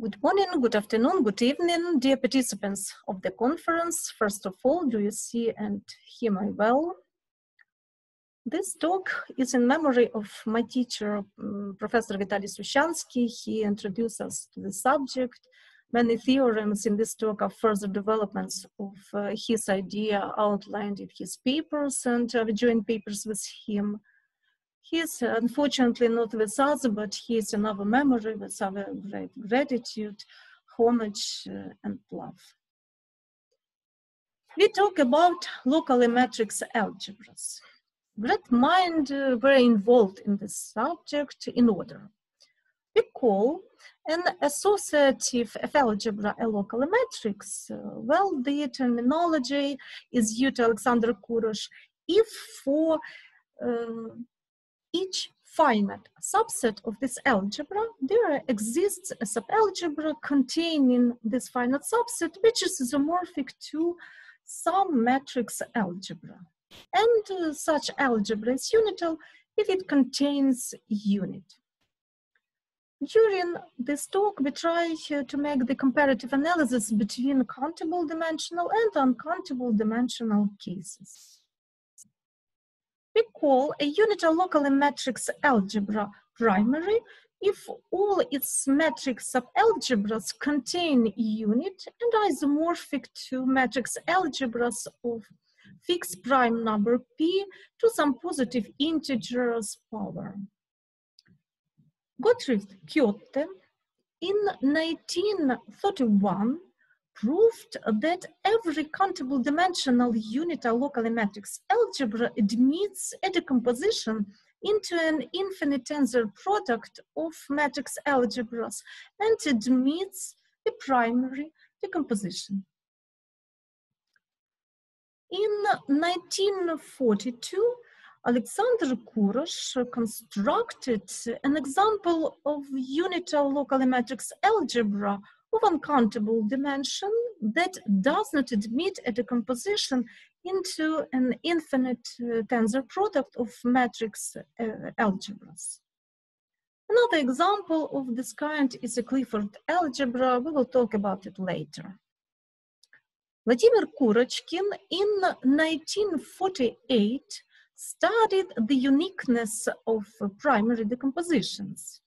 Good morning, good afternoon, good evening, dear participants of the conference. First of all, do you see and hear me well? This talk is in memory of my teacher, um, Professor Vitaly Sushchansky. He introduced us to the subject. Many theorems in this talk are further developments of uh, his idea outlined in his papers and uh, joint papers with him. He's unfortunately not with us, but he is in our memory with our great gratitude, homage, uh, and love. We talk about locally matrix algebras. Great mind uh, were involved in this subject in order. We call an associative algebra a local matrix. Uh, well, the terminology is due to Alexander Kurosh if for uh, each finite subset of this algebra, there exists a subalgebra containing this finite subset, which is isomorphic to some matrix algebra. And uh, such algebra is unital if it contains unit. During this talk, we try uh, to make the comparative analysis between countable dimensional and uncountable dimensional cases we call a unital locally matrix algebra primary if all its matrix subalgebras contain unit and isomorphic to matrix algebras of fixed prime number p to some positive integers power. Gottfried Köthe in 1931 proved that every countable dimensional unital locally matrix algebra admits a decomposition into an infinite tensor product of matrix algebras and admits a primary decomposition. In 1942, Alexander Kurosh constructed an example of unital locally matrix algebra of uncountable dimension that does not admit a decomposition into an infinite uh, tensor product of matrix uh, algebras. Another example of this kind is a Clifford algebra. We will talk about it later. Vladimir Kurochkin in 1948 studied the uniqueness of primary decompositions.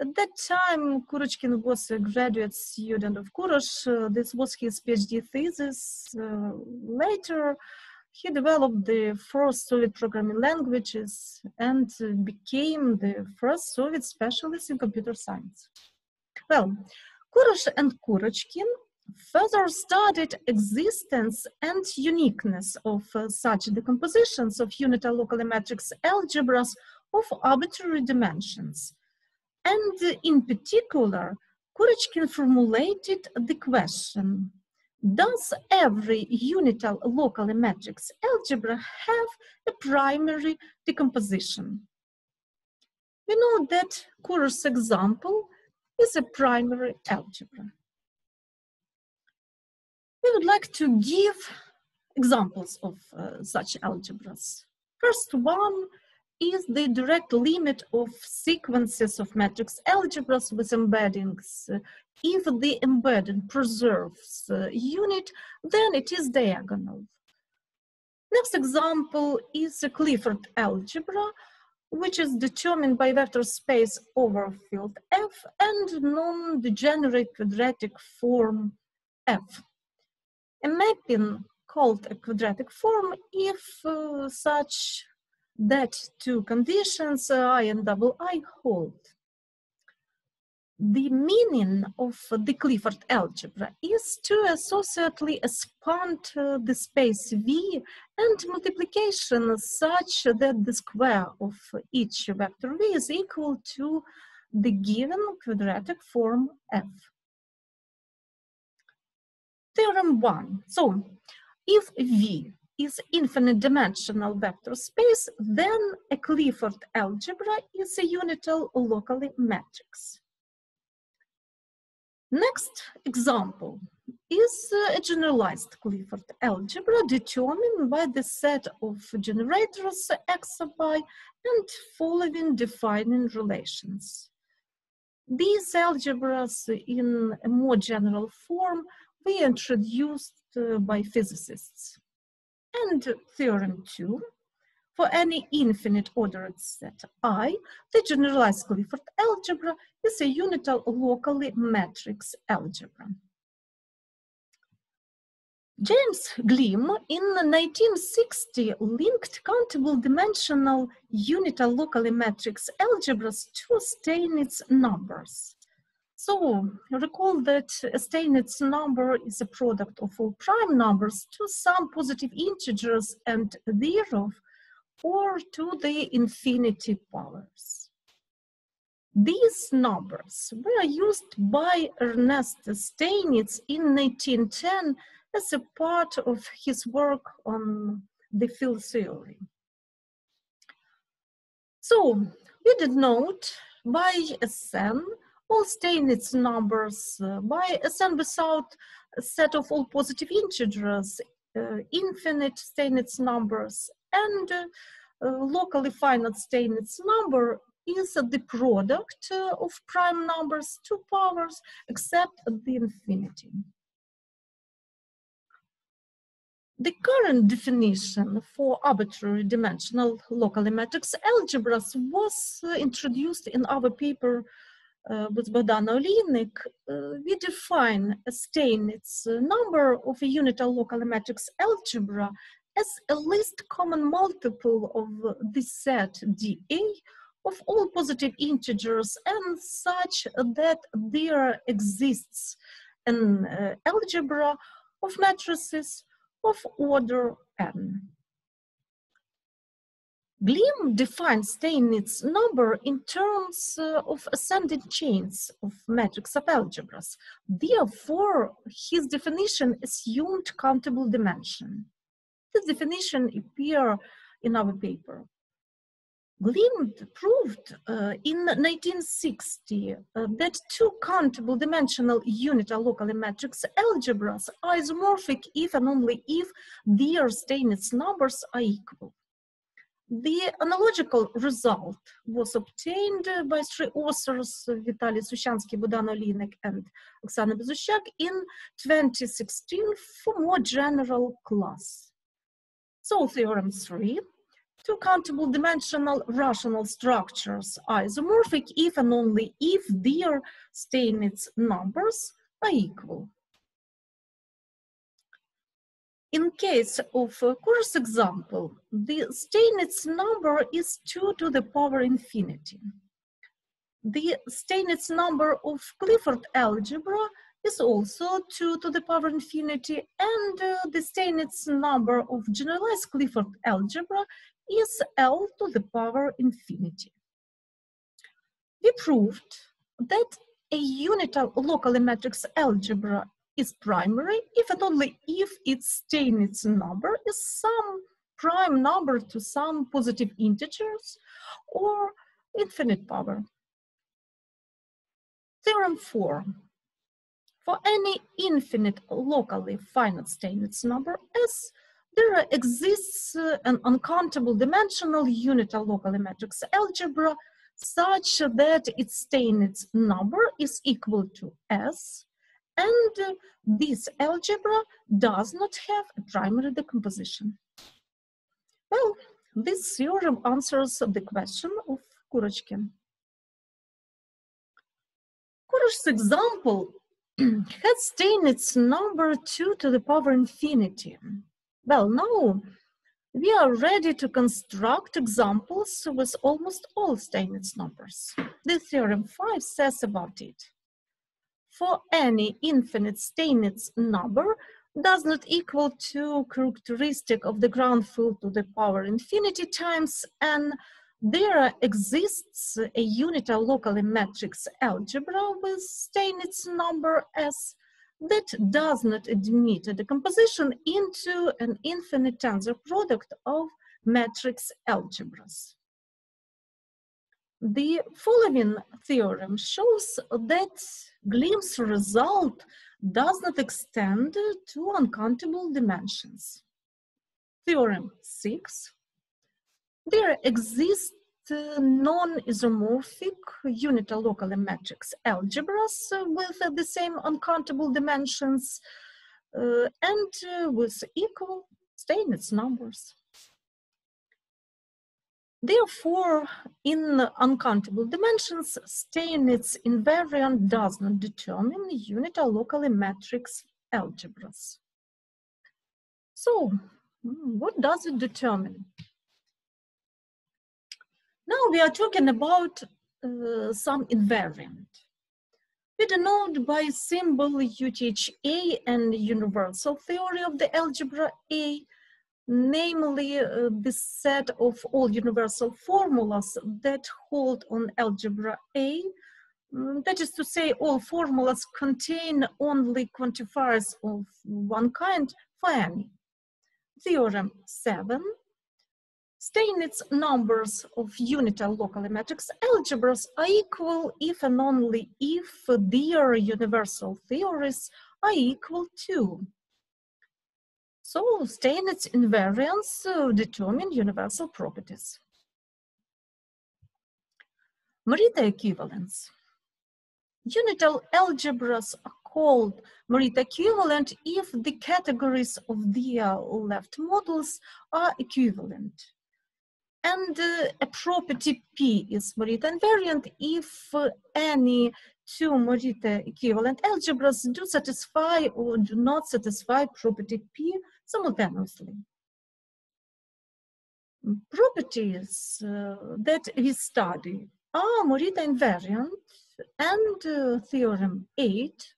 At that time, Kurochkin was a graduate student of Kurosh. Uh, this was his PhD thesis. Uh, later, he developed the first Soviet programming languages and became the first Soviet specialist in computer science. Well, Kurosh and Kurochkin further studied existence and uniqueness of uh, such decompositions of unital locally matrix algebras of arbitrary dimensions and in particular, Kurochkin formulated the question, does every unital locally matrix algebra have a primary decomposition? We know that Kurosh's example is a primary algebra. We would like to give examples of uh, such algebras. First one is the direct limit of sequences of matrix algebras with embeddings. If the embedding preserves unit, then it is diagonal. Next example is a Clifford algebra, which is determined by vector space over field F and non-degenerate quadratic form F. A mapping called a quadratic form if uh, such that two conditions, uh, I and double I, hold. The meaning of the Clifford algebra is to associately expand uh, the space V and multiplication such that the square of each vector V is equal to the given quadratic form F. Theorem 1. So, if V is infinite dimensional vector space, then a Clifford algebra is a unital locally matrix. Next example is a generalized Clifford algebra determined by the set of generators x and following defining relations. These algebras in a more general form were introduced by physicists. And theorem two, for any infinite ordered set I, the generalized Clifford algebra is a unital locally matrix algebra. James Glimm in 1960 linked countable dimensional unital locally matrix algebras to Steinitz numbers. So recall that a Steinitz number is a product of all prime numbers to some positive integers and thereof or to the infinity powers. These numbers were used by Ernst Steinitz in 1910 as a part of his work on the field theory. So we did note by Sn all Steinitz numbers. Uh, by Sn without a set of all positive integers, uh, infinite Steinitz numbers, and uh, locally finite Steinitz number is the product uh, of prime numbers, two powers, except at the infinity. The current definition for arbitrary dimensional locally matrix algebras was introduced in our paper with Bogdana Oliynyk. Uh, we define a Steinitz number of a unital local matrix algebra as a least common multiple of the set dA of all positive integers and such that there exists an uh, algebra of matrices of order n. Glimm defines Steinitz number in terms uh, of ascending chains of matrix of algebras. Therefore, his definition assumed countable dimension. This definition appear in our paper. Glimm proved uh, in 1960 uh, that two countable dimensional unital locally matrix algebras are isomorphic if and only if their Steinitz numbers are equal. The analogical result was obtained by three authors, Vitaly Sushchansky, Bogdan Oliynyk, and Oksana Bezushchak in 2016 for more general class. So theorem three, two countable dimensional rational structures are isomorphic if and only if their Steinitz numbers are equal. In case of a Kurosh example, the Steinitz number is 2 to the power infinity. The Steinitz number of Clifford algebra is also 2 to the power infinity, and uh, the Steinitz number of generalized Clifford algebra is L to the power infinity. We proved that a unital locally matrix algebra is primary if and only if its Steinitz number is some prime number to some positive integers or infinite power. Theorem 4. For any infinite locally finite Steinitz number S, there exists uh, an uncountable dimensional unital locally matrix algebra such that its Steinitz number is equal to S, and this algebra does not have a primary decomposition. Well, this theorem answers the question of Kurochkin. Kurosh's example has Steinitz number 2 to the power infinity. Well, now we are ready to construct examples with almost all Steinitz numbers. The theorem 5 says about it. For any infinite Steinitz number does not equal to characteristic of the ground field to the power infinity times n, there exists a unital locally matrix algebra with Steinitz number s that does not admit a decomposition into an infinite tensor product of matrix algebras. The following theorem shows that Glimm's result does not extend to uncountable dimensions. Theorem 6. There exists uh, non-isomorphic unital locally matrix algebras with the same uncountable dimensions uh, and uh, with equal Steinitz numbers. Therefore, in uncountable dimensions, Steinitz invariant does not determine unital locally matrix algebras. So, what does it determine? Now we are talking about uh, some invariant. We denote by symbol UTH-A and universal theory of the algebra A, namely uh, the set of all universal formulas that hold on algebra A. Mm, that is to say, all formulas contain only quantifiers of one kind for any. Theorem 7 Steinitz numbers of unital locally matrix algebras are equal if and only if their universal theories are equal to. So Steinitz invariants uh, determine universal properties. Morita equivalence. Unital algebras are called Morita equivalent if the categories of their left models are equivalent. And uh, a property P is Morita invariant if uh, any two Morita equivalent algebras do satisfy or do not satisfy property P simultaneously. Properties uh, that we study are Morita invariant and uh, theorem 8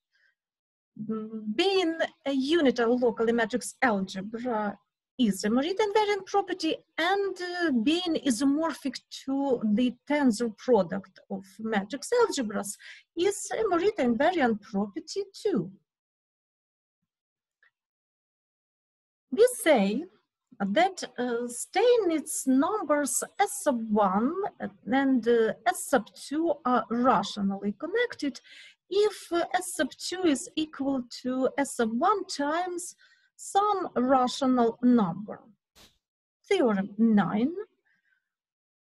being a unital locally matrix algebra is a Morita invariant property and uh, being isomorphic to the tensor product of matrix algebras is a Morita invariant property too. We say that uh, Steinitz numbers S sub 1 and uh, S sub 2 are rationally connected if uh, S sub 2 is equal to S sub 1 times some rational number. Theorem 9.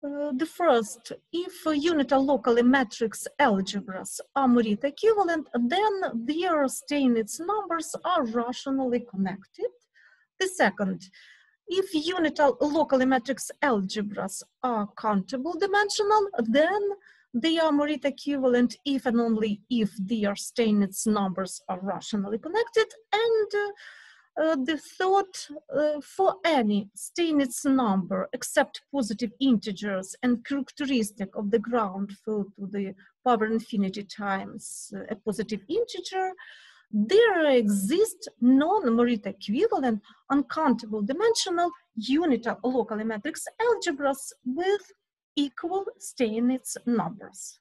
Uh, the first, if uh, unital locally matrix algebras are Morita equivalent, then their Steinitz numbers are rationally connected. The second, if unital locally matrix algebras are countable dimensional, then they are Morita equivalent if and only if their Steinitz numbers are rationally connected and uh, uh, the thought uh, for any Steinitz number except positive integers and characteristic of the ground flow to the power infinity times uh, a positive integer, there exist non-Morita equivalent uncountable dimensional unital locally matrix algebras with equal Steinitz numbers.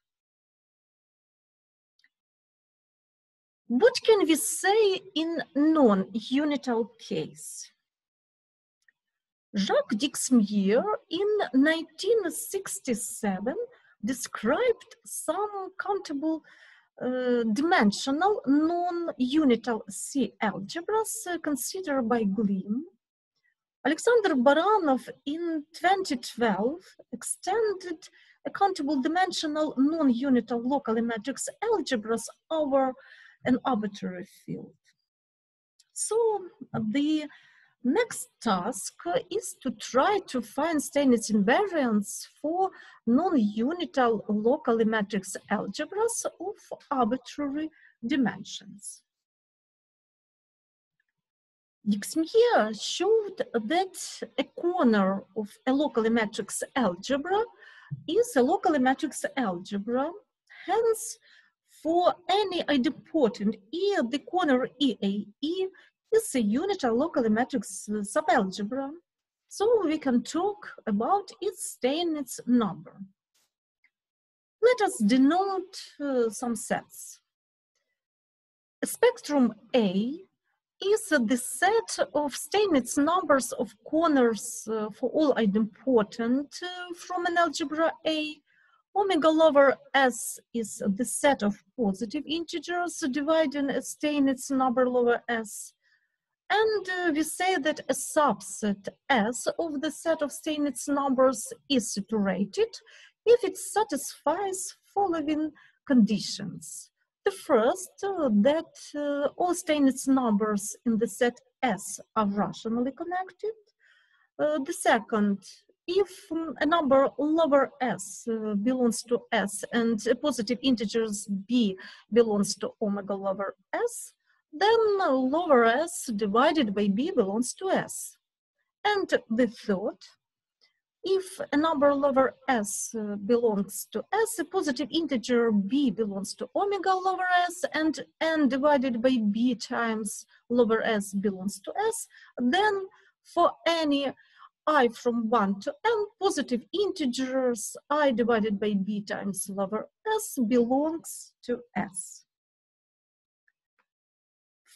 What can we say in non-unital case? Jacques Dixmier in 1967 described some countable uh, dimensional non-unital C algebras uh, considered by Glimm. Alexander Baranov in 2012 extended countable dimensional non-unital locally matrix algebras over an arbitrary field. So the next task is to try to find Steinitz invariants for non-unital locally matrix algebras of arbitrary dimensions. Dixmier showed that a corner of a locally matrix algebra is a locally matrix algebra, hence for any idempotent E, at the corner EAE is a unital locally matrix subalgebra. So we can talk about its Steinitz number. Let us denote uh, some sets. Spectrum A is uh, the set of Steinitz numbers of corners uh, for all idempotent uh, from an algebra A Omega over S is the set of positive integers dividing a Steinitz number over S. And uh, we say that a subset S of the set of Steinitz numbers is saturated if it satisfies following conditions. The first, uh, that uh, all Steinitz numbers in the set S are rationally connected. Uh, the second, if um, a number lower s uh, belongs to s and a positive integers b belongs to omega lower s, then lower s divided by b belongs to s. And the third, if a number lower s uh, belongs to s, a positive integer b belongs to omega lower s, and n divided by b times lower s belongs to s, then for any i from 1 to n positive integers i divided by b times lower s belongs to s.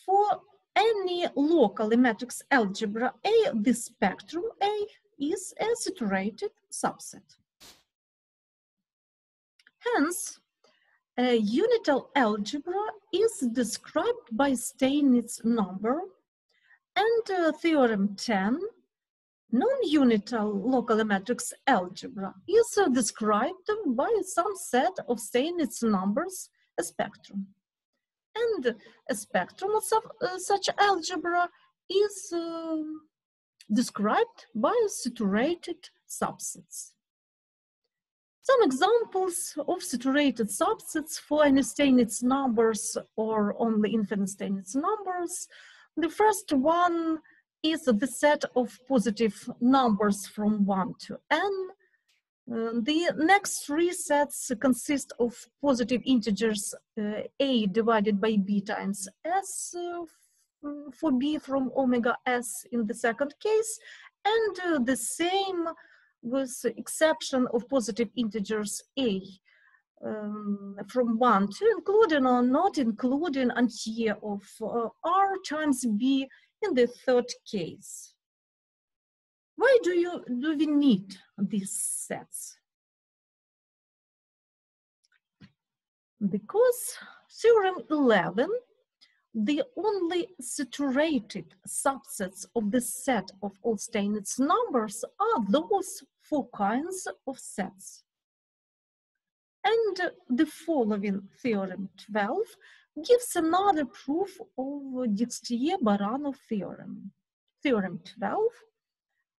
For any locally matrix algebra A, the spectrum A is a saturated subset. Hence, a unital algebra is described by Steinitz number and uh, theorem 10 non-unital local matrix algebra is uh, described by some set of Steinitz numbers, a spectrum. And a spectrum of uh, such algebra is uh, described by saturated subsets. Some examples of saturated subsets for any Steinitz numbers or only infinite Steinitz numbers. The first one is the set of positive numbers from 1 to n. Uh, the next three sets consist of positive integers uh, a divided by b times s uh, for b from omega s in the second case, and uh, the same with exception of positive integers a um, from 1 to including or not including anti of uh, r times b in the third case. Why do, you, do we need these sets? Because theorem 11, the only saturated subsets of the set of all Steinitz numbers are those four kinds of sets. And the following theorem 12 gives another proof of Dixmier-Baranov theorem. Theorem 12.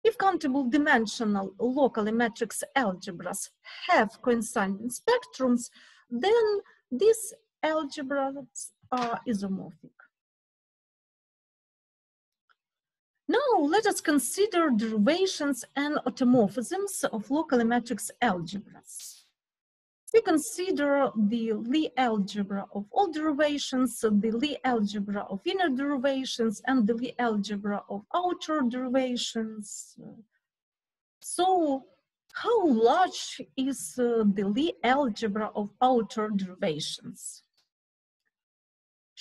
If countable dimensional locally matrix algebras have coincident spectrums, then these algebras are isomorphic. Now let us consider derivations and automorphisms of locally matrix algebras we consider the Lie algebra of all derivations, the Lie algebra of inner derivations, and the Lie algebra of outer derivations. So how large is uh, the Lie algebra of outer derivations?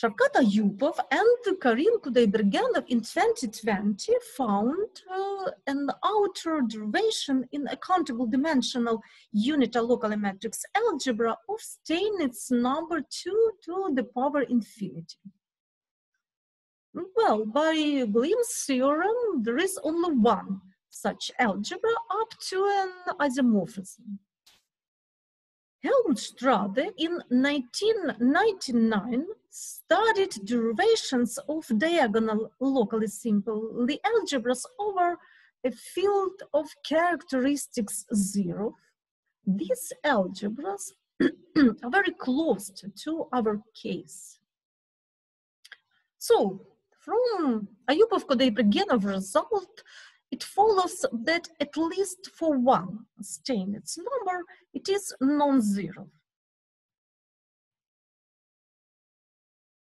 Shavkat Ayupov and Karim Kudaibergenov in 2020 found uh, an outer derivation in a countable dimensional unital local matrix algebra of Steinitz number 2 to the power infinity. Well, by Glimm's theorem, there is only one such algebra up to an isomorphism. Helmut Strade in 1999 studied derivations of diagonal locally simple algebras over a field of characteristics zero. These algebras are very close to our case. So, from Ayupov-Kudaibergenov result, it follows that at least for one Steinitz number, it is non-zero.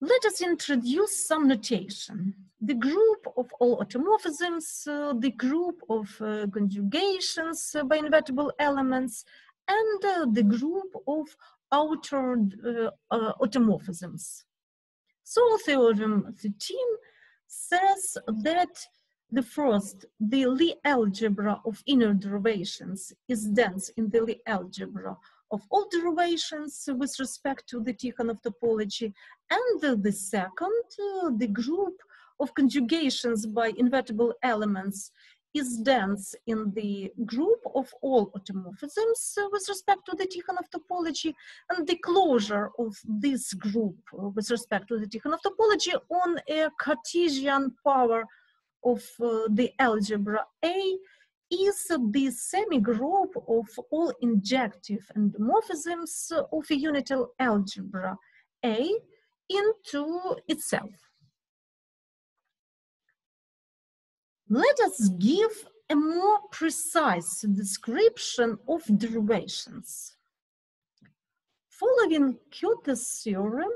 Let us introduce some notation. The group of all automorphisms, uh, the group of uh, conjugations uh, by invertible elements, and uh, the group of outer uh, uh, automorphisms. So theorem 13 says that the first, the Lie algebra of inner derivations is dense in the Lie algebra of all derivations with respect to the Tikhonov topology. And the second, uh, the group of conjugations by invertible elements is dense in the group of all automorphisms with respect to the Tikhonov topology and the closure of this group with respect to the Tikhonov topology on a Cartesian power of uh, the algebra A is the semi-group of all injective endomorphisms of a unital algebra A into itself. Let us give a more precise description of derivations. Following Köthe's theorem,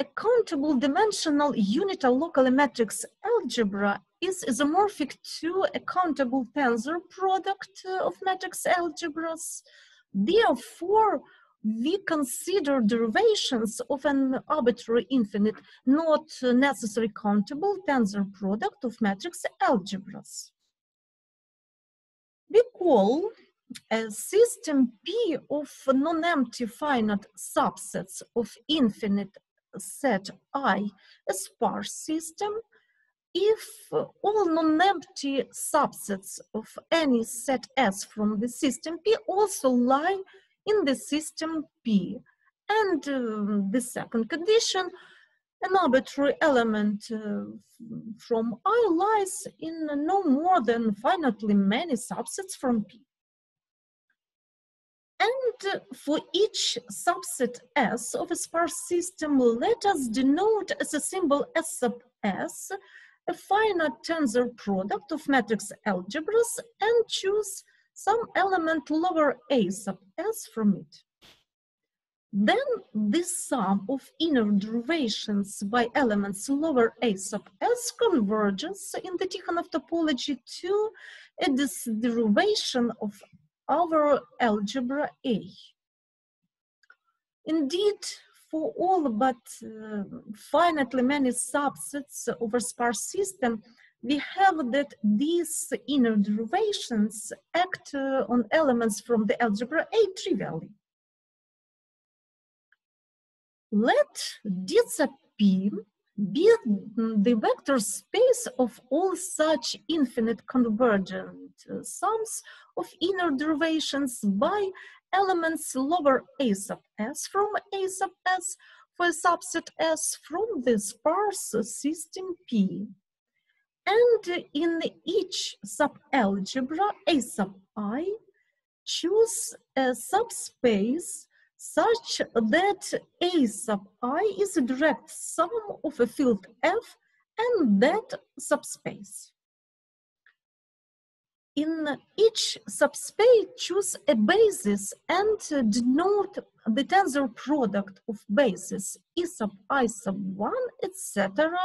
a countable dimensional unital local matrix algebra is isomorphic to a countable tensor product uh, of matrix algebras. Therefore, we consider derivations of an arbitrary infinite, not necessarily countable tensor product of matrix algebras. We call a system P of non-empty finite subsets of infinite set I a sparse system if all non-empty subsets of any set S from the system P also lie in the system P. And uh, the second condition, an arbitrary element uh, from I lies in no more than finitely many subsets from P. And for each subset S of a sparse system, let us denote as a symbol S sub S a finite tensor product of matrix algebras and choose some element lower a sub s from it. Then this sum of inner derivations by elements lower a sub s converges in the Tikhonov topology to a derivation of our algebra A. Indeed, for all but uh, finitely many subsets of a sparse system, we have that these inner derivations act uh, on elements from the algebra A trivially. Let D sub P be the vector space of all such infinite convergent uh, sums of inner derivations by elements lower a sub s from a sub s for a subset s from the sparse system P. And in each subalgebra, A sub i, choose a subspace such that A sub i is a direct sum of a field F and that subspace. In each subspace, choose a basis and denote the tensor product of bases E sub i sub 1, etc.,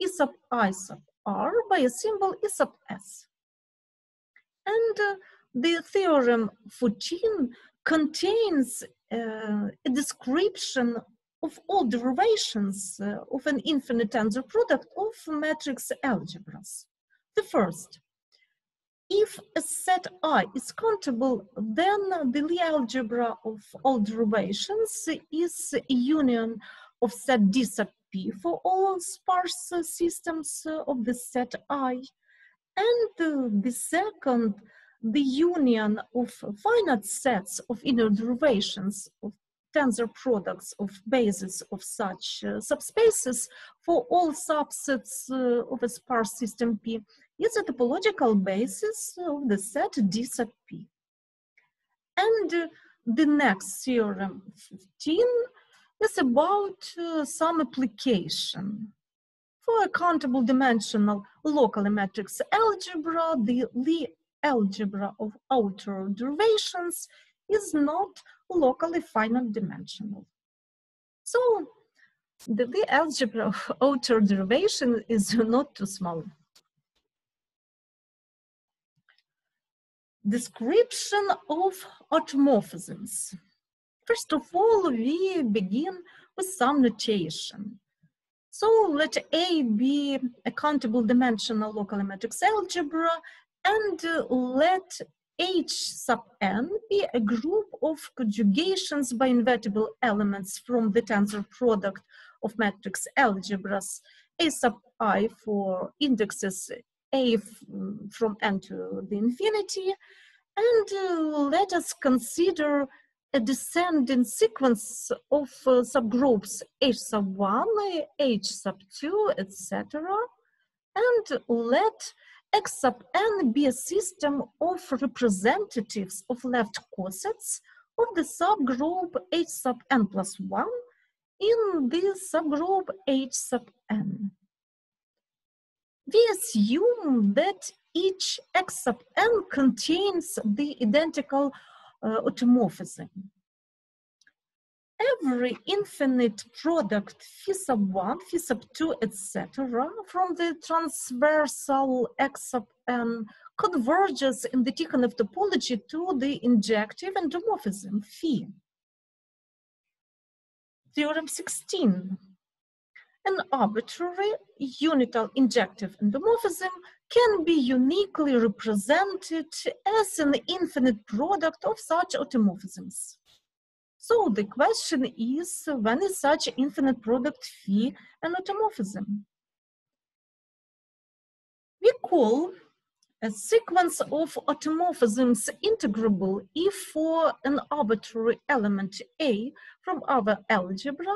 E sub i sub R by a symbol E sub S. And uh, the theorem 14 contains uh, a description of all derivations uh, of an infinite tensor product of matrix algebras. The first, if a set I is countable, then the Lie algebra of all derivations is a union of set D sub P for all sparse systems of the set I. And the second, the union of finite sets of inner derivations of tensor products of bases of such uh, subspaces for all subsets uh, of a sparse system P is a topological basis of the set D. And uh, the next theorem 15 is about uh, some application. For a countable dimensional local matrix algebra, the Lie algebra of outer derivations is not locally finite dimensional. So the Lie algebra of outer derivation is not too small. Description of automorphisms. First of all, we begin with some notation. So let A be a countable dimensional local matrix algebra and uh, let H sub n be a group of conjugations by invertible elements from the tensor product of matrix algebras a sub i for indexes a from n to the infinity. And uh, let us consider a descending sequence of uh, subgroups h sub 1, h sub 2, etc. And let x sub n be a system of representatives of left cosets of the subgroup h sub n plus 1 in the subgroup h sub n. We assume that each x sub n contains the identical uh, automorphism. Every infinite product phi sub 1, phi sub 2, etc. from the transversal x sub n converges in the Tikhonov topology to the injective endomorphism phi. Theorem 16. An arbitrary unital injective endomorphism can be uniquely represented as an infinite product of such automorphisms. So the question is, when is such infinite product phi an automorphism? We call a sequence of automorphisms integrable if for an arbitrary element A from our algebra,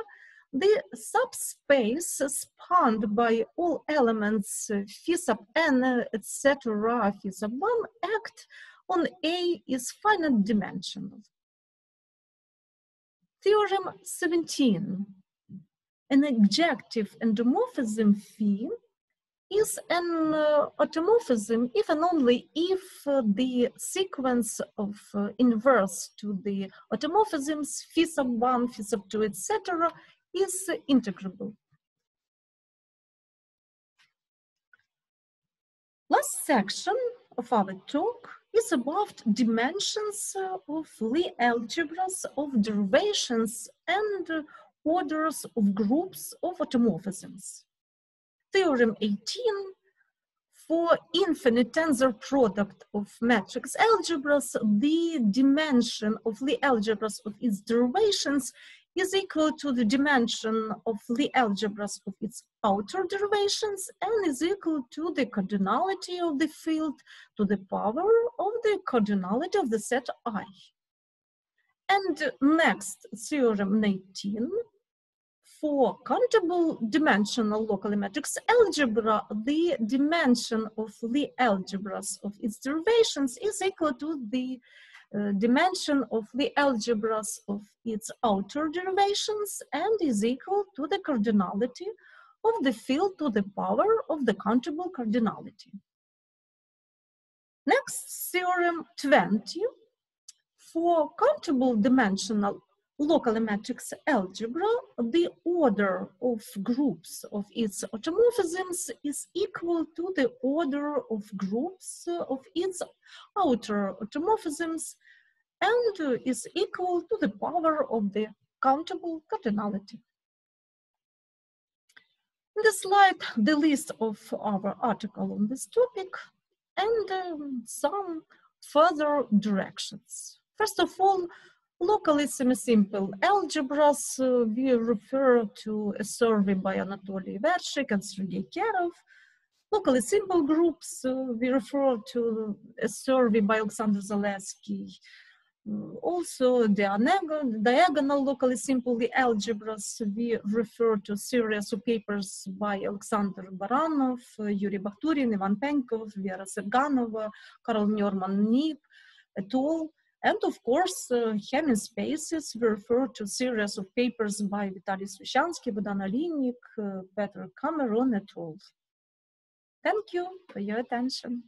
the subspace spanned by all elements phi sub n, etc., phi sub 1 act on A is finite dimensional. Theorem 17. An injective endomorphism phi is an uh, automorphism if and only if uh, the sequence of uh, inverse to the automorphisms phi sub 1, phi sub 2, etc. is integrable. Last section of our talk is about dimensions of Lie algebras of derivations and orders of groups of automorphisms. Theorem 18 for infinite tensor product of matrix algebras, the dimension of Lie algebras of its derivations is equal to the dimension of the algebras of its outer derivations and is equal to the cardinality of the field to the power of the cardinality of the set I. And next, theorem 19, for countable dimensional locally matrix algebra, the dimension of the algebras of its derivations is equal to the uh, dimension of the algebras of its outer derivations and is equal to the cardinality of the field to the power of the countable cardinality. Next, theorem 20. For countable dimensional locally matrix algebra, the order of groups of its automorphisms is equal to the order of groups of its outer automorphisms and is equal to the power of the countable cardinality. In the slide, the list of our article on this topic and um, some further directions. First of all, Locally semi-simple algebras, uh, we refer to a survey by Anatoly Vershik and Sergei Kerov. Locally simple groups, uh, we refer to a survey by Alexander Zalesky. Also, diagonal, diagonal locally simple algebras, we refer to series of papers by Alexander Baranov, Yuri Bahturin, Ivan Penkov, Vera Serganova, Karl-Hermann Neeb, et al. And of course, uh, spaces refer to series of papers by Vitaly Sushchansky, Bogdan Oliynyk, uh, Peter Cameron et al. Thank you for your attention.